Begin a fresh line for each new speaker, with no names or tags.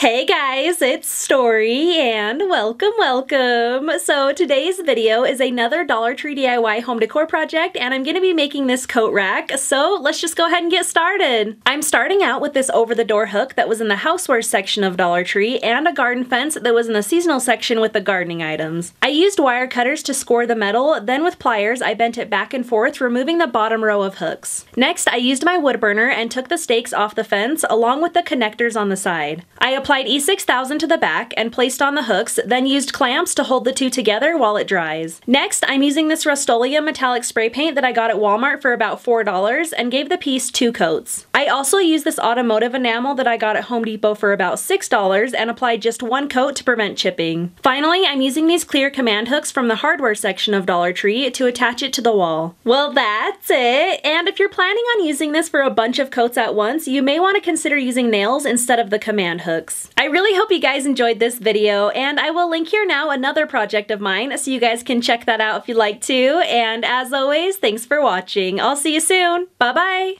Hey guys, it's Storee and welcome, welcome. So today's video is another Dollar Tree DIY home decor project and I'm gonna be making this coat rack. So let's just go ahead and get started. I'm starting out with this over the door hook that was in the housewares section of Dollar Tree and a garden fence that was in the seasonal section with the gardening items. I used wire cutters to score the metal, then with pliers I bent it back and forth, removing the bottom row of hooks. Next, I used my wood burner and took the stakes off the fence along with the connectors on the side. I applied E6000 to the back and placed on the hooks, then used clamps to hold the two together while it dries. Next, I'm using this Rust-Oleum metallic spray paint that I got at Walmart for about $4 and gave the piece two coats. I also used this automotive enamel that I got at Home Depot for about $6 and applied just one coat to prevent chipping. Finally, I'm using these clear command hooks from the hardware section of Dollar Tree to attach it to the wall. Well, that's it! And if you're planning on using this for a bunch of coats at once, you may want to consider using nails instead of the command hooks. I really hope you guys enjoyed this video, and I will link here now another project of mine so you guys can check that out if you'd like to. And as always, thanks for watching. I'll see you soon. Bye-bye!